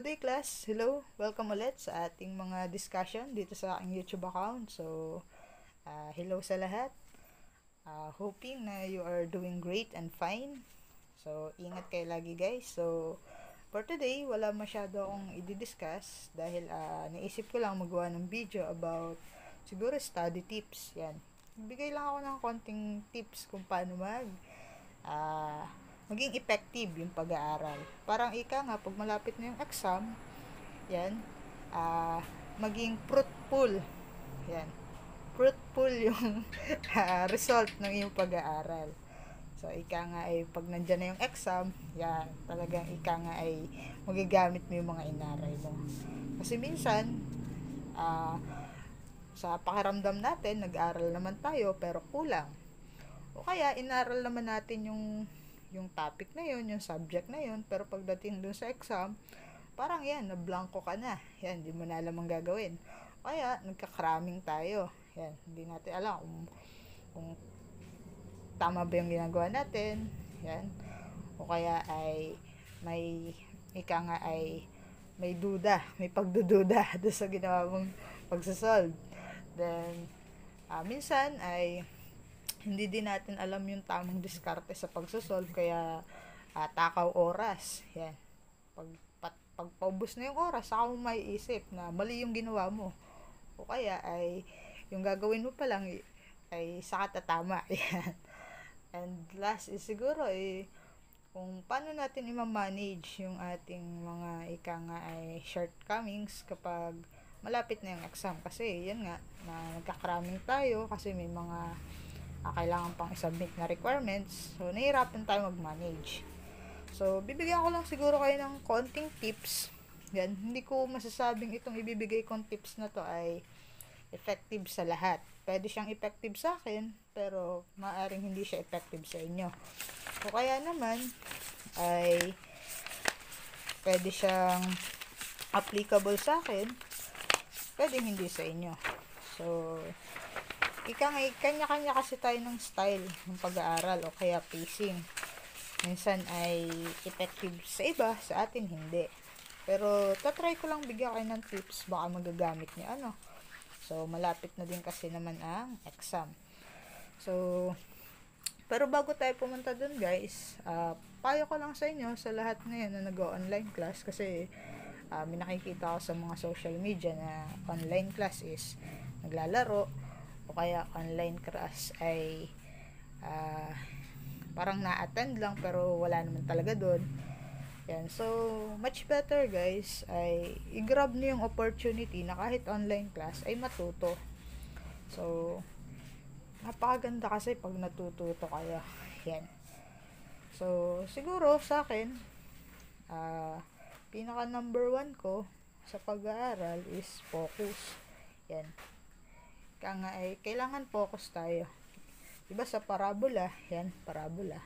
Good day class. Hello. Welcome ulit sa ating mga discussion dito sa aking YouTube account. So, uh, hello sa lahat. Uh, hoping na you are doing great and fine. So, ingat kayo lagi guys. So, for today, wala masyado akong i-discuss dahil uh, naisip ko lang magawa ng video about siguro study tips. Yan. Bigay lang ako ng konting tips kung paano mag uh, maging effective yung pag-aaral. Parang ika nga, pag malapit na yung exam, yan, uh, maging fruitful. Yan. Fruitful yung uh, result ng iyong pag-aaral. So, ika nga ay pag nandyan na yung exam, yan, talagang ika nga ay magagamit mo yung mga inaral mo. Kasi minsan, uh, sa pakiramdam natin, nag-aral naman tayo, pero kulang. O kaya, inaral naman natin yung yung topic na yun, yung subject na yun, pero pagdating dun sa exam, parang yan, nablanko ka na. Yan, hindi mo na alam ang gagawin. Kaya, nagkakraming tayo. Yan, hindi natin alam kung, kung tama ba yung ginagawa natin. Yan. O kaya ay may, ika nga ay may duda, may pagdududa sa ginawa mong pagsasolve. Then, uh, minsan ay hindi din natin alam yung tamang diskarte sa pagsosolve kaya uh, takaw oras. Yan. Pag pat, pagpaubos na yung oras saka mo maiisip na mali yung ginawa mo. O kaya ay yung gagawin mo pa lang ay saka tatama yan. And last is siguro eh kung paano natin i-manage yung ating mga ika nga ay shortcomings kapag malapit na yung exam. Kasi yan nga na nagkakraming tayo kasi may mga uh, kailangan pang isubmit na requirements. So, nahihirapan tayo mag-manage. So, bibigyan ko lang siguro kayo ng konting tips. Yan, hindi ko masasabing itong ibibigay kong tips na to ay effective sa lahat. Pwede siyang effective sa akin, pero maaring hindi siya effective sa inyo. O kaya naman, ay pwede siyang applicable sa akin, pwede hindi sa inyo. So, ika nga, kanya-kanya kasi tayo ng style ng pag-aaral o kaya pacing. Minsan ay effective sa iba, sa atin hindi. Pero, tatry ko lang bigyan kayo ng tips, baka magagamit niyo ano. So, malapit na din kasi naman ang exam. So, pero bago tayo pumunta dun guys, uh, payo ko lang sa inyo sa lahat ngayon na nag-online class kasi uh, may nakikita ko sa mga social media na online class is naglalaro, o kaya online class ay uh, parang na-attend lang pero wala naman talaga doon. Yan. So, much better guys ay i-grab niyo yung opportunity na kahit online class ay matuto. So, napakaganda kasi pag natututo kayo. Yan. So, siguro sa akin, uh, pinaka number one ko sa pag-aaral is focus. Yan kaya nga ay kailangan focus tayo. Diba sa parabola, yan, parabola.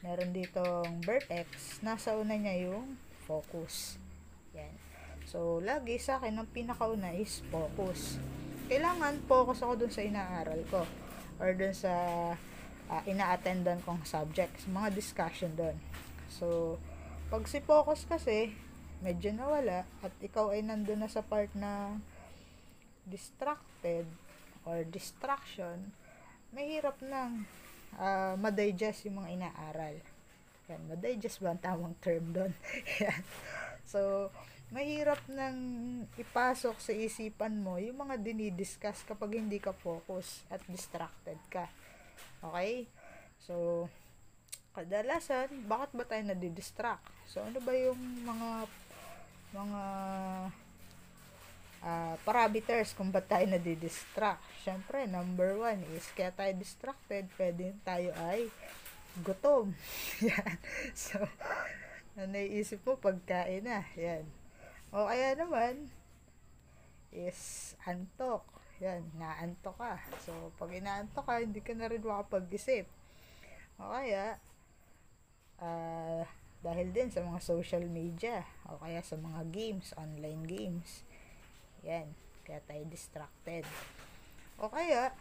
Meron ditong vertex, nasa una niya yung focus. Yan. So, lagi sa akin, ang pinakauna is focus. Kailangan focus ako dun sa inaaral ko or dun sa uh, ina-attendan kong subject, sa mga discussion dun. So, pag si focus kasi, medyo nawala at ikaw ay nandun na sa part na distracted or distraction, mahirap nang uh, madigest yung mga inaaral. Yan, madigest ba ang tamang term doon? So, mahirap nang ipasok sa isipan mo yung mga dinidiscuss kapag hindi ka focus at distracted ka. Okay? So, kadalasan, bakit ba tayo nadidistract? So, ano ba yung mga mga uh, parameters kung ba't tayo nadidistract. Siyempre, number one is kaya tayo distracted, pwede tayo ay gutom. Yan. So, na naiisip mo, pagkain na. Yan. O kaya naman, is antok. Yan, naantok ka. So, pag inaantok ka, hindi ka na rin makapag-isip. O kaya, uh, dahil din sa mga social media, o kaya sa mga games, online games, yan. Kaya tayo distracted. O kaya,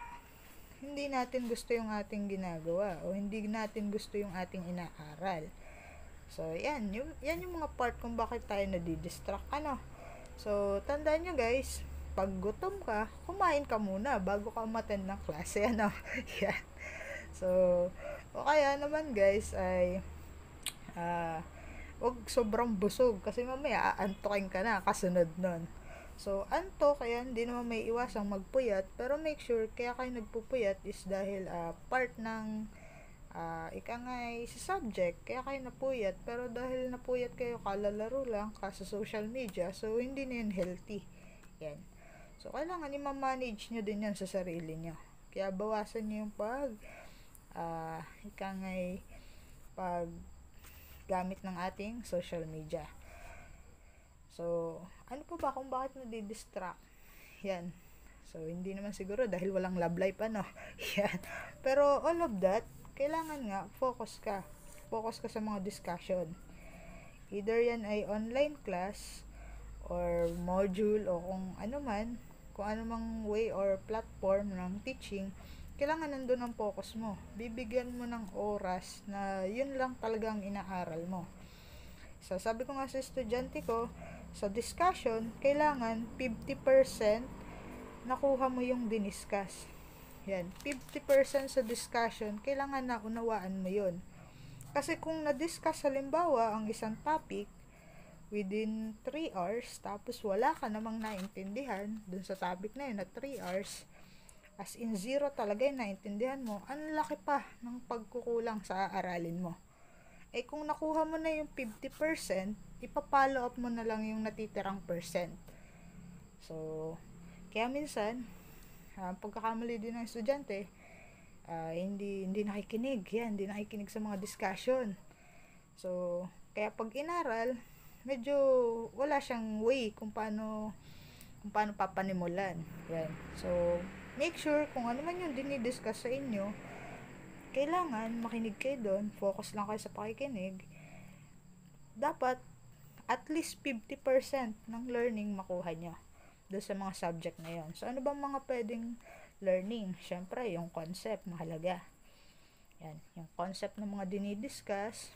hindi natin gusto yung ating ginagawa o hindi natin gusto yung ating inaaral. So, yan. Yung, yan yung mga part kung bakit tayo nadidistract. Ano? So, tandaan nyo guys, pag gutom ka, kumain ka muna bago ka umattend ng klase. Ano? yan. So, o kaya naman guys ay uh, wag sobrang busog kasi mamaya aantokin ka na kasunod nun. So, anto, kaya hindi naman may iwasang magpuyat, pero make sure, kaya kayo nagpupuyat is dahil uh, part ng uh, ika nga sa subject, kaya kayo napuyat, pero dahil napuyat kayo, kalalaro lang, ka sa social media, so hindi na yun healthy. Yan. So, kailangan i-manage nyo din yan sa sarili nyo. Kaya bawasan nyo yung pag, uh, ika nga pag gamit ng ating social media. Ano pa ba kung bakit nadidistract? Yan. So, hindi naman siguro dahil walang love life, ano. Yan. Pero, all of that, kailangan nga, focus ka. Focus ka sa mga discussion. Either yan ay online class, or module, o kung ano man, kung ano way or platform ng teaching, kailangan nandun ang focus mo. Bibigyan mo ng oras na yun lang talagang inaaral mo. So, sabi ko nga sa estudyante ko, sa discussion, kailangan 50% nakuha mo yung diniscuss. Yan, 50% sa discussion, kailangan na unawaan mo yon. Kasi kung na-discuss halimbawa ang isang topic within 3 hours, tapos wala ka namang naintindihan dun sa topic na yun na 3 hours, as in zero talaga yung naintindihan mo, ang laki pa ng pagkukulang sa aralin mo. Eh kung nakuha mo na yung 50%, ipapollow up mo na lang yung natitirang percent. So, kaya minsan, uh, pagkakamali din ng estudyante, uh, hindi hindi nakikinig, yan, hindi nakikinig sa mga discussion. So, kaya pag inaral, medyo wala siyang way kung paano kung paano papanimulan. Yan. So, make sure kung ano man yung dinidiscuss sa inyo, kailangan makinig kayo doon, focus lang kayo sa pakikinig. Dapat at least 50% ng learning makuha nyo doon sa mga subject na yon. So, ano bang mga pwedeng learning? Siyempre, yung concept, mahalaga. Yan, yung concept ng mga dinidiscuss,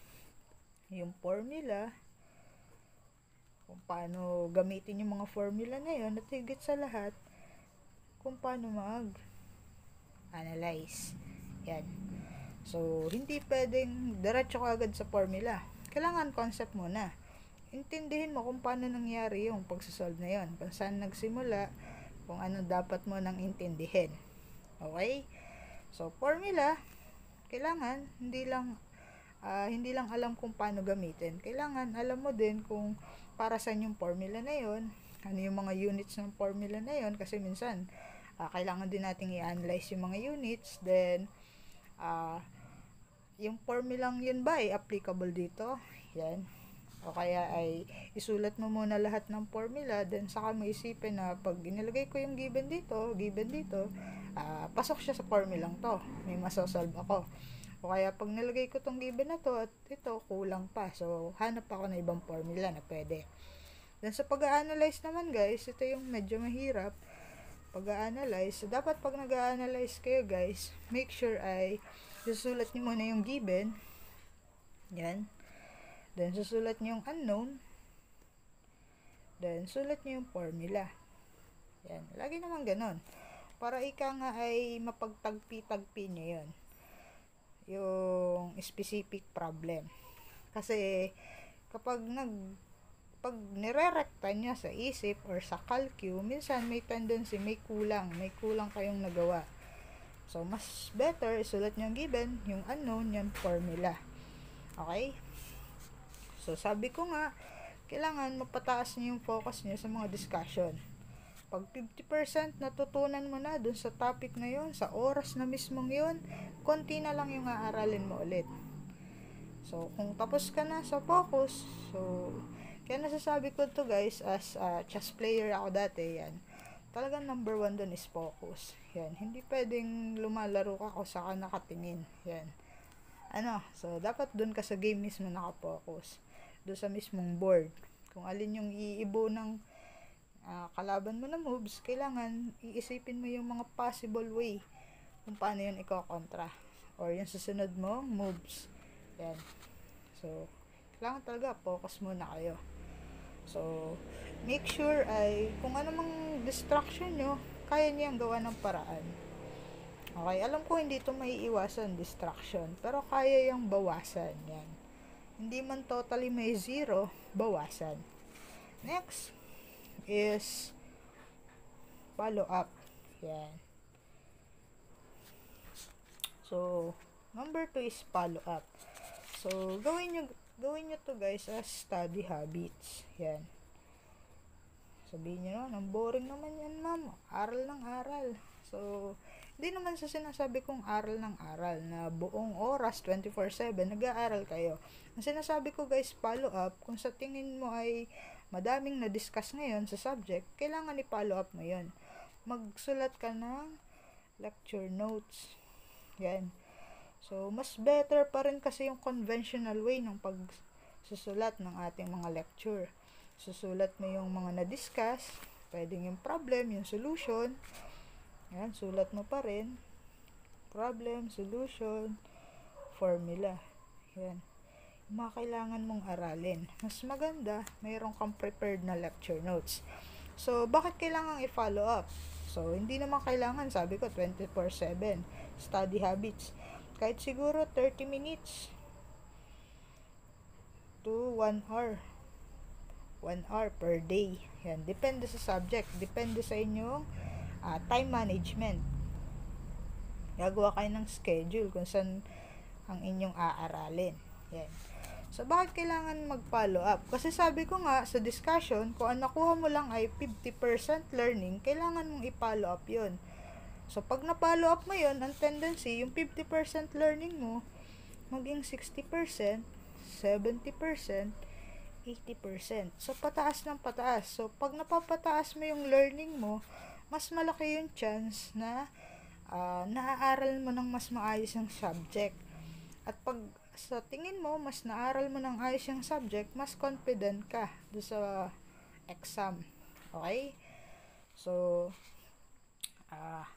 yung formula, kung paano gamitin yung mga formula na yon at higit sa lahat, kung paano mag-analyze. Yan. So, hindi pwedeng diretso ka agad sa formula. Kailangan concept muna. Intindihin mo kung paano nangyari yung pagsasolve na yon. Kung saan nagsimula, kung ano dapat mo nang intindihin. Okay? So, formula, kailangan hindi lang uh, hindi lang alam kung paano gamitin. Kailangan alam mo din kung para saan yung formula na yon, ano yung mga units ng formula na yon kasi minsan uh, kailangan din nating i-analyze yung mga units then uh, yung formulang yun ba ay applicable dito? Yan. O kaya ay isulat mo muna lahat ng formula then saka mo isipin na pag inilagay ko yung given dito, given dito, uh, pasok siya sa formulang to. May masosolve ako. O kaya pag nilagay ko tong given na to at ito kulang pa. So hanap ako ng ibang formula na pwede. Then sa pag-analyze naman guys, ito yung medyo mahirap. Pag-analyze, so dapat pag nag-analyze kayo guys, make sure ay susulat niyo muna yung given. Yan. Then, susulat niyo yung unknown. Then, sulat niyo yung formula. Yan. Lagi naman ganon. Para ika nga ay mapagtagpi-tagpi niyo yun. Yung specific problem. Kasi, kapag nag pag nirerekta niya sa isip or sa calcu, minsan may tendency, may kulang, may kulang kayong nagawa. So, mas better, isulat nyo yung given, yung unknown, yung formula. Okay? So, sabi ko nga, kailangan mapataas niyo yung focus niyo sa mga discussion. Pag 50% natutunan mo na dun sa topic na yon sa oras na mismong yon konti na lang yung aaralin mo ulit. So, kung tapos ka na sa focus, so, kaya nasasabi ko to guys, as a chess player ako dati, yan talagang number one doon is focus. Yan. Hindi pwedeng lumalaro ka kung saka nakatingin. Yan. Ano, so dapat doon ka sa game mismo nakafocus. Doon sa mismong board. Kung alin yung iibo ng uh, kalaban mo na moves, kailangan iisipin mo yung mga possible way kung paano yun iko-kontra. Or yung susunod mo, moves. Yan. So, Kailangan talaga, focus muna kayo. So, make sure ay kung ano mang distraction nyo, kaya niyang gawa ng paraan. Okay, alam ko hindi ito may iwasan, distraction. Pero kaya yung bawasan. Yan. Hindi man totally may zero, bawasan. Next is follow up. Yan. So, number two is follow up. So, gawin nyo, gawin nyo to guys as study habits. Yan. Sabihin nyo naman, ang boring naman yan ma'am. Aral ng aral. So, hindi naman sa sinasabi kong aral ng aral na buong oras, 24-7, nag-aaral kayo. Ang sinasabi ko guys, follow up, kung sa tingin mo ay madaming na-discuss ngayon sa subject, kailangan i-follow up mo yun. Magsulat ka ng lecture notes. Yan. So, mas better pa rin kasi yung conventional way ng pagsusulat ng ating mga lecture. Susulat mo yung mga na-discuss, pwedeng yung problem, yung solution, yan, sulat mo pa rin. Problem, solution, formula. Yan. Yung mga kailangan mong aralin. Mas maganda, mayroon kang prepared na lecture notes. So, bakit kailangan i-follow up? So, hindi naman kailangan, sabi ko, 24-7. Study habits. Kahit siguro 30 minutes to 1 hour. 1 hour per day. Yan. Depende sa subject. Depende sa inyong uh, time management. Gagawa kayo ng schedule kung saan ang inyong aaralin. Yan. So, bakit kailangan mag-follow up? Kasi sabi ko nga sa discussion, kung ang nakuha mo lang ay 50% learning, kailangan mong i-follow up yon So, pag na-follow up mo yon ang tendency, yung 50% learning mo, maging 60%, 70%, 80%. So, pataas ng pataas. So, pag napapataas mo yung learning mo, mas malaki yung chance na uh, naaaral mo ng mas maayos yung subject. At pag sa tingin mo, mas naaral mo ng ayos yung subject, mas confident ka do sa exam. Okay? So, uh,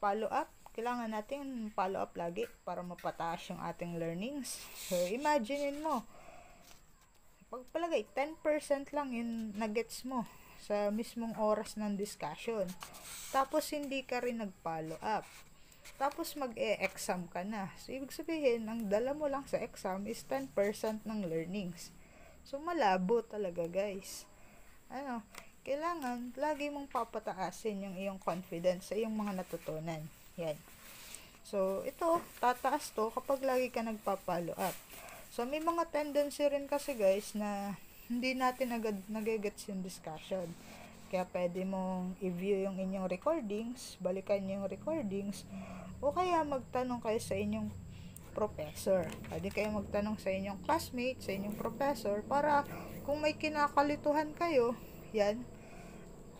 follow up. Kailangan natin follow up lagi para mapataas yung ating learnings. So, imagine mo, pagpalagay, 10% lang yung nuggets mo sa mismong oras ng discussion. Tapos, hindi ka rin nag-follow up. Tapos, mag-e-exam ka na. So, ibig sabihin, ang dala mo lang sa exam is 10% ng learnings. So, malabo talaga, guys. Ano, kailangan, lagi mong papataasin yung iyong confidence sa iyong mga natutunan. Yan. So, ito, tataas to kapag lagi ka nagpa-follow up. So, may mga tendency rin kasi, guys, na hindi natin agad nagigets yung discussion. Kaya pwede mong i-view yung inyong recordings, balikan yung recordings, o kaya magtanong kayo sa inyong professor. Pwede kayo magtanong sa inyong classmate, sa inyong professor, para kung may kinakalituhan kayo, yan,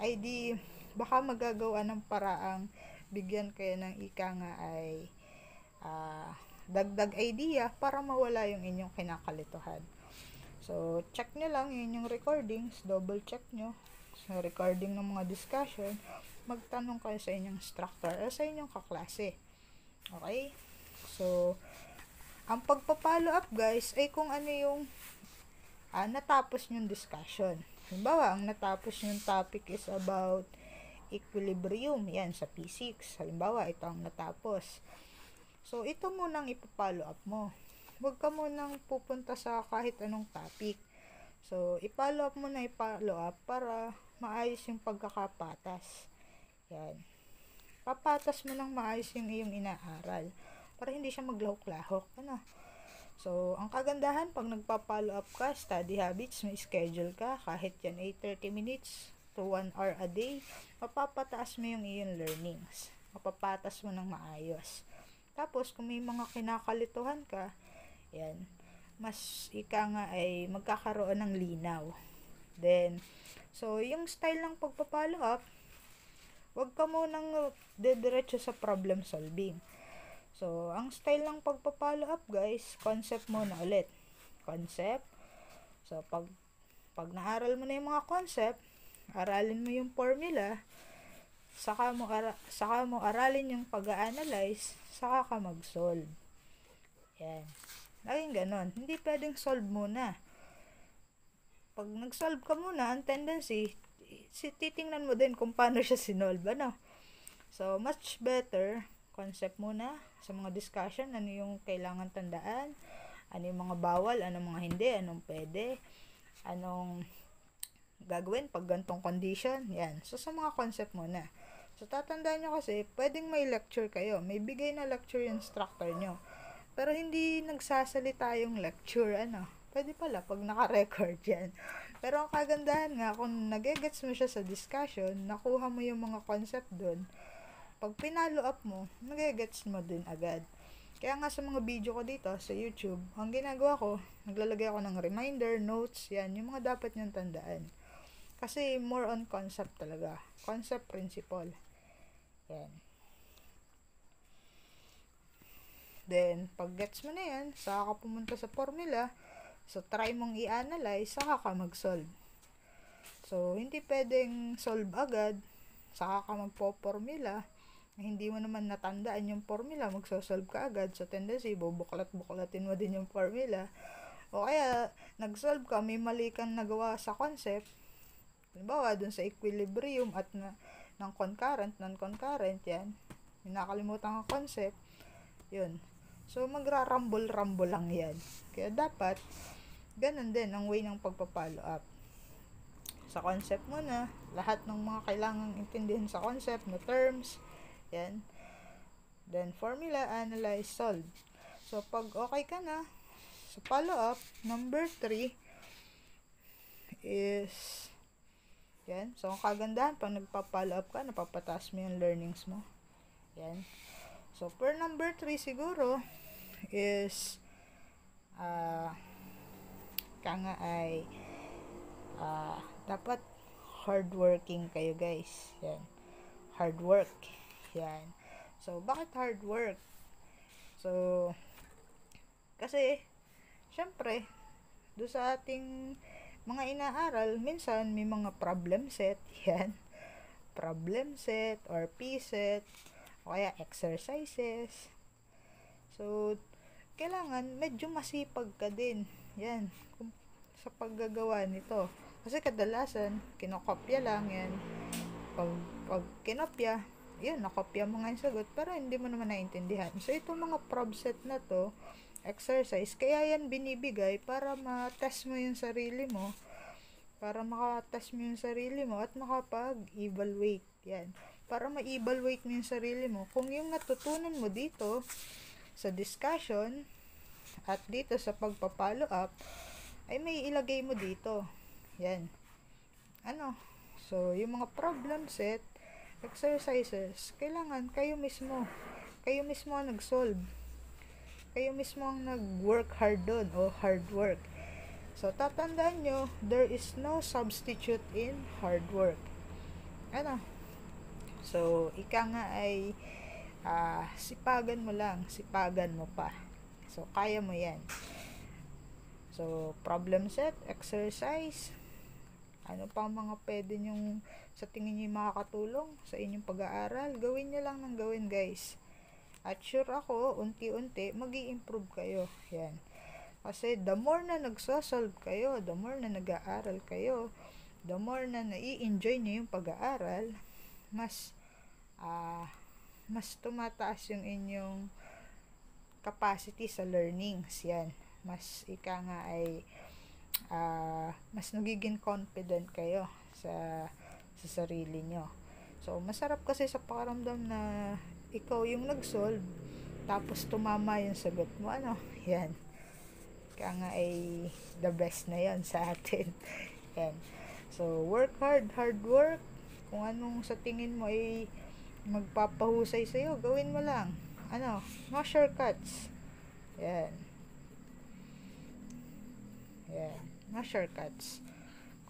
ay di, baka magagawa ng paraang bigyan kayo ng ika nga ay uh, dagdag idea para mawala yung inyong kinakalituhan. So, check nyo lang yun yung recordings, double check nyo sa recording ng mga discussion, magtanong kayo sa inyong instructor o sa inyong kaklase. Okay? So, ang pagpapalo up guys ay kung ano yung uh, natapos yung discussion. Halimbawa, ang natapos yung topic is about equilibrium. Yan, sa P6. Halimbawa, ito ang natapos. So, ito munang ipapalo up mo huwag ka munang pupunta sa kahit anong topic. So, i-follow up mo na i-follow up para maayos yung pagkakapatas. Yan. Papatas mo ng maayos yung iyong inaaral para hindi siya maglahok-lahok. Ano? So, ang kagandahan, pag nagpa-follow up ka, study habits, may schedule ka, kahit yan ay 30 minutes to 1 hour a day, mapapataas mo yung iyong learnings. Mapapatas mo ng maayos. Tapos, kung may mga kinakalituhan ka, yan. Mas ika nga ay magkakaroon ng linaw. Then, so, yung style ng pagpapalo up, wag ka munang dediretso sa problem solving. So, ang style ng pagpapalo up, guys, concept muna ulit. Concept. So, pag, pag naaral mo na yung mga concept, aralin mo yung formula, saka mo, ara, saka mo aralin yung pag-analyze, saka ka mag-solve. Yan. Laging ganon. Hindi pwedeng solve muna. Pag nag-solve ka muna, ang tendency, titingnan mo din kung paano siya sinolve, ano? So, much better, concept muna sa mga discussion, ano yung kailangan tandaan, ano yung mga bawal, ano mga hindi, anong pwede, anong gagawin pag gantong condition, yan. So, sa mga concept muna. So, tatandaan nyo kasi, pwedeng may lecture kayo. May bigay na lecture yung instructor nyo. Pero hindi nagsasalita yung lecture, ano. Pwede pala, pag naka-record yan. Pero ang kagandahan nga, kung nagigets mo siya sa discussion, nakuha mo yung mga concept dun, pag pinalo up mo, nagigets mo din agad. Kaya nga sa mga video ko dito sa YouTube, ang ginagawa ko, naglalagay ako ng reminder, notes, yan, yung mga dapat niyong tandaan. Kasi more on concept talaga. Concept principle. Yan. Then, pag gets mo na yan, saka ka pumunta sa formula, so try mong i-analyze, saka ka mag-solve. So, hindi pwedeng solve agad, saka ka magpo-formula, hindi mo naman natandaan yung formula, magsosolve ka agad. So, tendency, bubuklat-buklatin mo din yung formula. O kaya, nag-solve ka, may mali kang nagawa sa concept. Halimbawa, dun sa equilibrium at na, ng concurrent, non-concurrent, yan. May nakalimutan ang concept. Yun. So, magra-rumble-rumble lang yan. Kaya dapat, ganun din ang way ng pagpapalo up. Sa concept mo na, lahat ng mga kailangang intindihin sa concept na terms, yan. Then, formula, analyze, solve. So, pag okay ka na, so follow up, number 3 is yan. So, ang kagandahan, pag nagpa-follow up ka, napapataas mo yung learnings mo. Yan. So, per number 3 siguro is uh, ka nga ay uh, dapat hardworking kayo guys. Yan. Hard work. Yan. So, bakit hard work? So, kasi, syempre, do sa ating mga inaaral, minsan may mga problem set, yan. Problem set or P set, o kaya exercises. So, kailangan medyo masipag ka din. Yan. Sa paggagawa nito. Kasi kadalasan, kinokopya lang yan. Pag, pag kinopya, yun, nakopya mo nga yung sagot, pero hindi mo naman naintindihan. So, itong mga prob set na to, exercise. Kaya yan binibigay para ma-test mo yung sarili mo. Para maka-test mo yung sarili mo at makapag-evaluate. Yan. Para ma-evaluate mo yung sarili mo. Kung yung natutunan mo dito sa discussion at dito sa pagpa-follow up ay may ilagay mo dito. Yan. Ano? So, yung mga problem set, exercises, kailangan kayo mismo. Kayo mismo ang nag-solve kayo mismo ang nag-work hard doon o hard work. So, tatandaan nyo, there is no substitute in hard work. Ano? So, ika nga ay uh, sipagan mo lang, sipagan mo pa. So, kaya mo yan. So, problem set, exercise, ano pa mga pwede nyong sa tingin nyo makakatulong sa inyong pag-aaral, gawin nyo lang ng gawin guys. At sure ako, unti-unti, mag improve kayo. Yan. Kasi the more na nagsosolve kayo, the more na nag-aaral kayo, the more na nai-enjoy nyo yung pag-aaral, mas uh, mas tumataas yung inyong capacity sa learnings. Yan. Mas ika nga ay uh, mas nagiging confident kayo sa sa sarili nyo. So, masarap kasi sa pakiramdam na ikaw yung nag-solve, tapos tumama yung sagot mo, ano, yan. Kaya nga ay the best na yon sa atin. yan. So, work hard, hard work. Kung anong sa tingin mo ay magpapahusay sa'yo, gawin mo lang. Ano, no shortcuts. Yan. Yan. No shortcuts.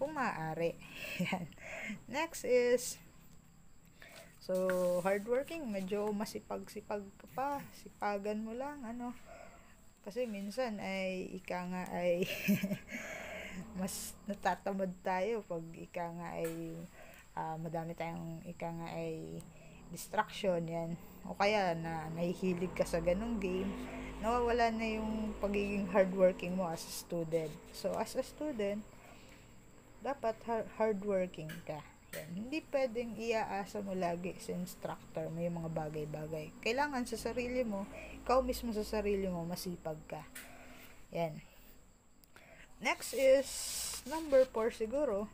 Kung maaari. Next is, So, hardworking, medyo masipag-sipag ka pa. Sipagan mo lang, ano. Kasi minsan ay ika nga ay mas natatamad tayo pag ika nga ay uh, madami tayong ika nga ay distraction, yan. O kaya na nahihilig ka sa ganong game, nawawala na yung pagiging hardworking mo as a student. So, as a student, dapat hardworking ka. Yan. Hindi pwedeng iaasa mo lagi sa instructor mo yung mga bagay-bagay. Kailangan sa sarili mo, ikaw mismo sa sarili mo, masipag ka. Yan. Next is number 4 siguro.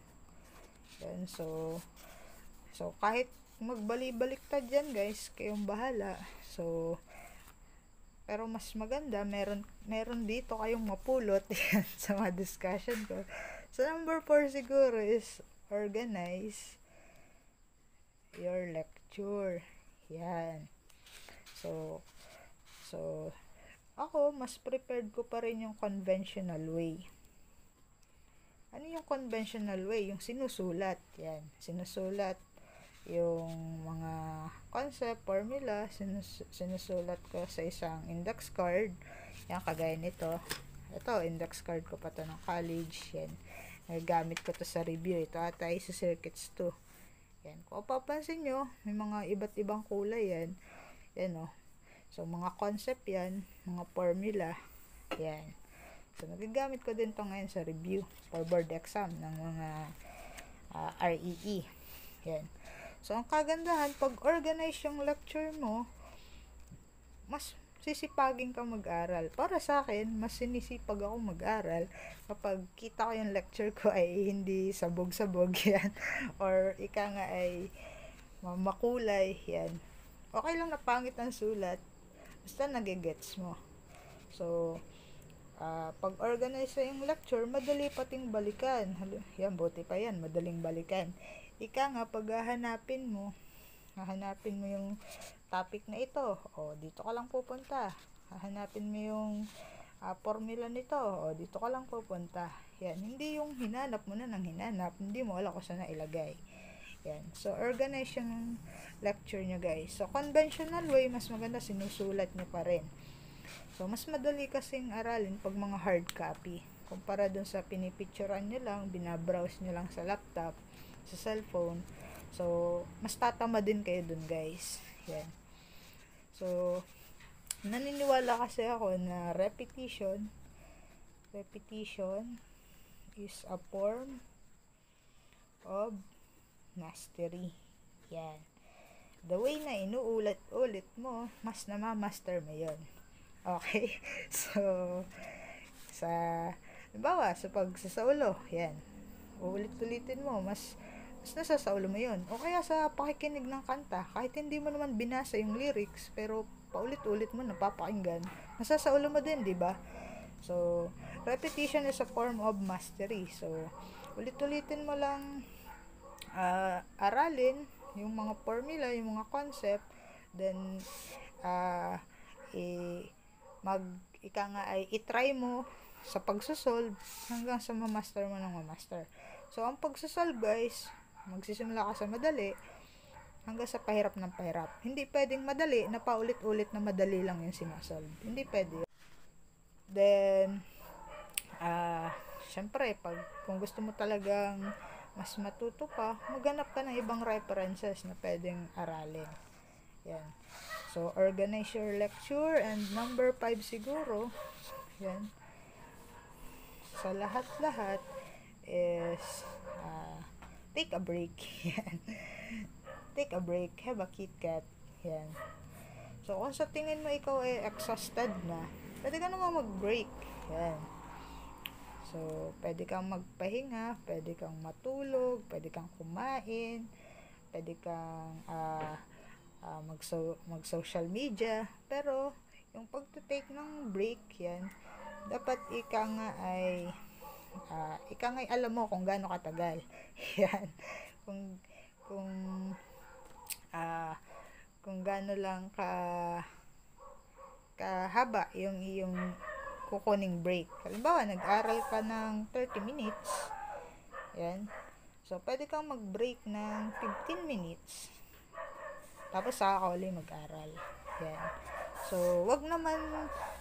Yan. So, so kahit magbali-baliktad dyan guys, kayong bahala. So, pero mas maganda, meron, meron dito kayong mapulot yan, sa mga discussion ko. So, number 4 siguro is organize your lecture. Yan. So, so, ako, mas prepared ko pa rin yung conventional way. Ano yung conventional way? Yung sinusulat. Yan. Sinusulat yung mga concept, formula, sinus- sinusulat ko sa isang index card. Yan, kagaya nito. Ito, index card ko pa to ng college. Yan gamit ko to sa review. Ito ata sa circuits 2. Yan. Kung papansin nyo, may mga iba't ibang kulay yan. Yan o. Oh. So, mga concept yan, mga formula. Yan. So, nagagamit ko din to ngayon sa review for board exam ng mga uh, ah, REE. Yan. So, ang kagandahan, pag organize yung lecture mo, mas sisipagin ka mag-aral. Para sa akin, mas sinisipag ako mag-aral kapag kita ko yung lecture ko ay hindi sabog-sabog yan or ika nga ay makulay yan. Okay lang na pangit ang sulat basta nagigets mo. So, uh, pag organize yung lecture, madali pating balikan. Yan, buti pa yan, madaling balikan. Ika nga, pag hahanapin mo, hahanapin mo yung topic na ito. O, dito ka lang pupunta. Hahanapin mo yung uh, formula nito. O, dito ka lang pupunta. Yan. Hindi yung hinanap mo na ng hinanap. Hindi mo wala ko saan ilagay. Yan. So, organize yung lecture nyo guys. So, conventional way, mas maganda sinusulat nyo pa rin. So, mas madali kasing aralin pag mga hard copy. Kumpara dun sa pinipicturean nyo lang, binabrowse nyo lang sa laptop, sa cellphone. So, mas tatama din kayo dun guys. Yan. So, naniniwala kasi ako na repetition repetition is a form of mastery. Yan. The way na inuulit-ulit mo, mas namamaster mo yon Okay? So, sa, halimbawa, sa pagsasaulo, yan. Uulit-ulitin mo, mas mas nasa sa ulo mo yun. O kaya sa pakikinig ng kanta, kahit hindi mo naman binasa yung lyrics, pero paulit-ulit mo napapakinggan, nasa sa ulo mo din, di ba? So, repetition is a form of mastery. So, ulit-ulitin mo lang uh, aralin yung mga formula, yung mga concept, then uh, i mag ika nga ay i-try mo sa pagsosolve hanggang sa ma-master mo ng ma-master. So, ang pagsosolve guys, magsisimula ka sa madali hanggang sa pahirap ng pahirap. Hindi pwedeng madali na paulit-ulit na madali lang yung sinasolve. Hindi pwede. Then, ah, uh, syempre, pag, kung gusto mo talagang mas matuto pa, maghanap ka ng ibang references na pwedeng aralin. Yan. So, organize your lecture and number 5 siguro, yan, sa lahat-lahat is uh, take a break. Yan. take a break. Have a Kit Kat. Yan. So, kung sa tingin mo ikaw ay exhausted na, pwede ka naman mag-break. Yan. So, pwede kang magpahinga, pwede kang matulog, pwede kang kumain, pwede kang uh, uh, mag-so- mag-social media. Pero, yung pag-take ng break, yan, dapat ika nga ay uh, ika ngay alam mo kung gaano katagal. Yan. Kung kung uh, kung gaano lang ka kahaba yung iyong kukuning break. Halimbawa, nag-aral ka ng 30 minutes. Yan. So, pwede kang mag-break ng 15 minutes. Tapos, saka ka ulit mag-aral. Yan. So, wag naman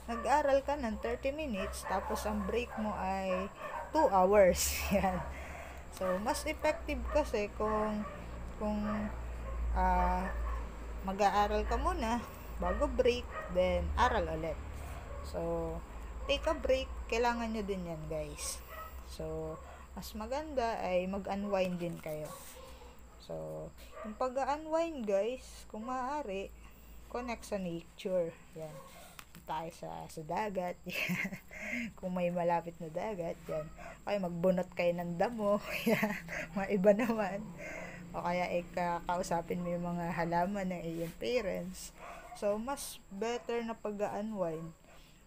nag-aral ka ng 30 minutes, tapos ang break mo ay 2 hours. Yan. So, mas effective kasi kung kung uh, mag-aaral ka muna bago break, then aral ulit. So, take a break, kailangan nyo din yan guys. So, mas maganda ay mag-unwind din kayo. So, yung pag-unwind guys, kung maaari, connect sa nature. Yan. Tayo sa, sa dagat. kung may malapit na dagat, yan. Kaya magbunot kayo ng damo. yan. Mga iba naman. O kaya ikakausapin mo yung mga halaman ng iyong parents. So, mas better na pag-unwind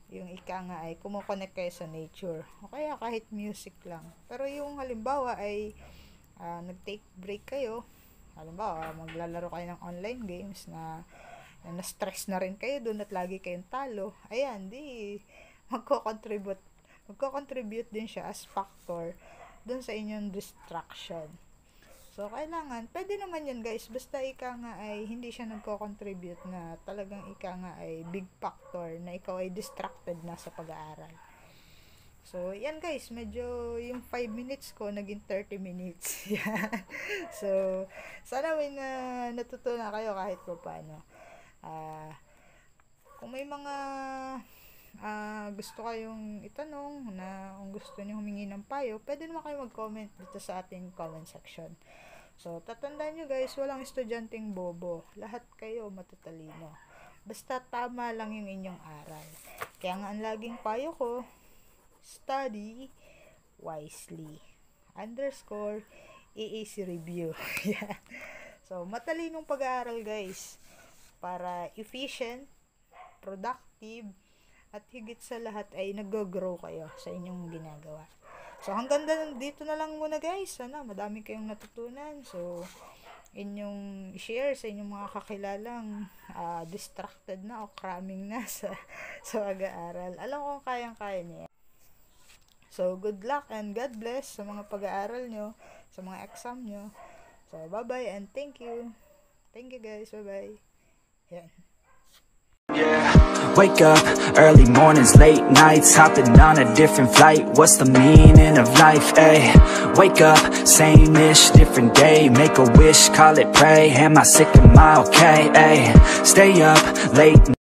yung ika nga ay kumukonect kayo sa nature. O kaya kahit music lang. Pero yung halimbawa ay uh, nag-take break kayo, halimbawa maglalaro kayo ng online games na na stress na rin kayo doon at lagi kayong talo, ayan, di magko-contribute magko-contribute din siya as factor doon sa inyong distraction. So, kailangan, pwede naman yan guys, basta ika nga ay hindi siya nagko-contribute na talagang ika nga ay big factor na ikaw ay distracted na sa pag-aaral. So, yan guys, medyo yung 5 minutes ko naging 30 minutes. so, sana may na natutunan kayo kahit pa paano. Uh, kung may mga uh, gusto kayong itanong na kung gusto niyo humingi ng payo, pwede naman kayo mag-comment dito sa ating comment section. So, tatandaan nyo guys, walang estudyanteng bobo. Lahat kayo matatalino. Basta tama lang yung inyong aral. Kaya nga ang laging payo ko, study wisely. Underscore EAC review. yeah. So, matalinong pag-aaral guys. Para efficient, productive, at higit sa lahat ay nag-grow kayo sa inyong ginagawa. So, hanggang dito na lang muna guys. Sana madami kayong natutunan. So, inyong share sa inyong mga kakilalang uh, distracted na o cramming na sa, sa pag-aaral. Alam ko kayang-kaya niya. So, good luck and God bless sa mga pag-aaral nyo, sa mga exam nyo. So, bye-bye and thank you. Thank you guys. Bye-bye. Yan. Wake up, early mornings, late nights Hopping on a different flight What's the meaning of life, ayy? Wake up, same-ish, different day Make a wish, call it pray Am I sick, am I okay, ayy? Stay up, late